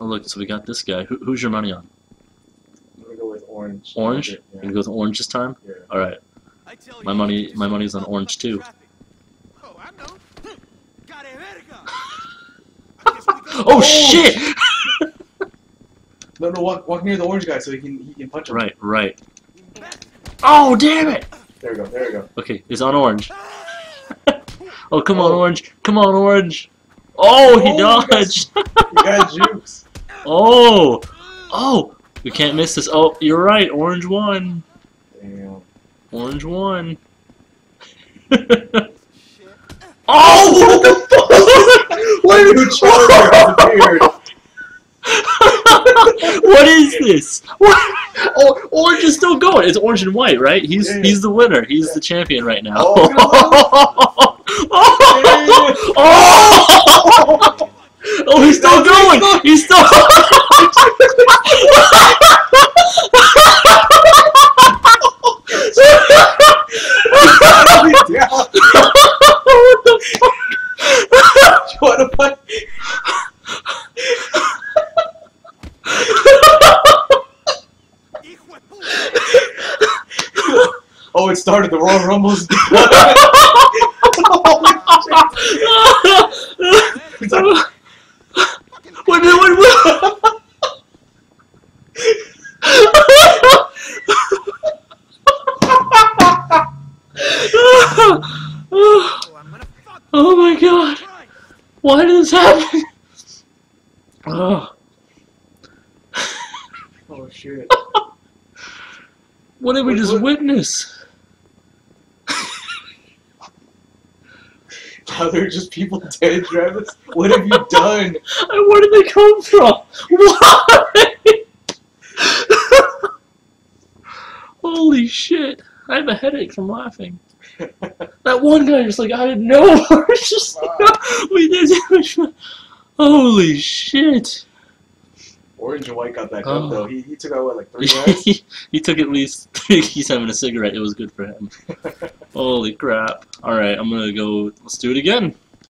Oh look, so we got this guy. Who, who's your money on? I'm gonna go with orange. Orange? Yeah. You gonna go with orange this time? yeah. All right. I tell My money- my is money's on orange, too. Oh, I know. Got a verga. I guess we go- Oh shit! No, no, walk, walk near the orange guy so he can he can punch him. right, right. Oh damn it! There we go. There we go. Okay, he's on orange. oh come on, Oh. orange! Come on, orange! Oh, he Oh, you guys- dodged! You got jukes. Oh, oh! We can't miss this. Oh, you're right. Orange won. Damn. Orange won. Shit. oh! What the fuck? Why did you charge disappeared? what is this? What? Oh, orange is still going. It's orange and white, right? He's Yeah. he's the winner. He's Yeah. the champion right now. Oh, oh, He's still. What the fuck? Oh, it started. The Royal Rumbles. What did what, what? Oh, I'm gonna fuck oh my god. Why did this happen? Oh, oh shit. what did we What- just what- witness? Now there are just people dead, Travis. What have you done? And where did they come from? Why? Holy shit. I have a headache from laughing. That one guy just like out of nowhere just we did Holy shit. Orange and white got back Oh. up though. Oh. He, he took out what like three he, he took at least he's having a cigarette, it was good for him. Holy crap. Alright, I'm gonna go let's do it again.